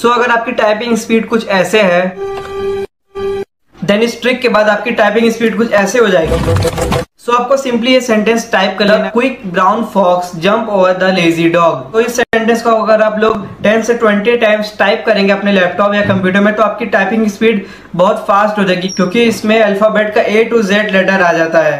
सो so, अगर आपकी typing speed कुछ ऐसे है देन इस ट्रिक के बाद आपकी टाइपिंग स्पीड कुछ ऐसे हो जाएगी। सो so, आपको सिंपली ये सेंटेंस टाइप कर लेना। Quick brown fox jump over the lazy dog तो इस सेंटेंस को अगर आप लोग 10 से 20 टाइम्स टाइप करेंगे अपने लैपटॉप या कंप्यूटर में तो आपकी टाइपिंग स्पीड बहुत फास्ट हो जाएगी क्योंकि इसमें अल्फ़ाबेट का ए टू जेड लेटर आ जाता है।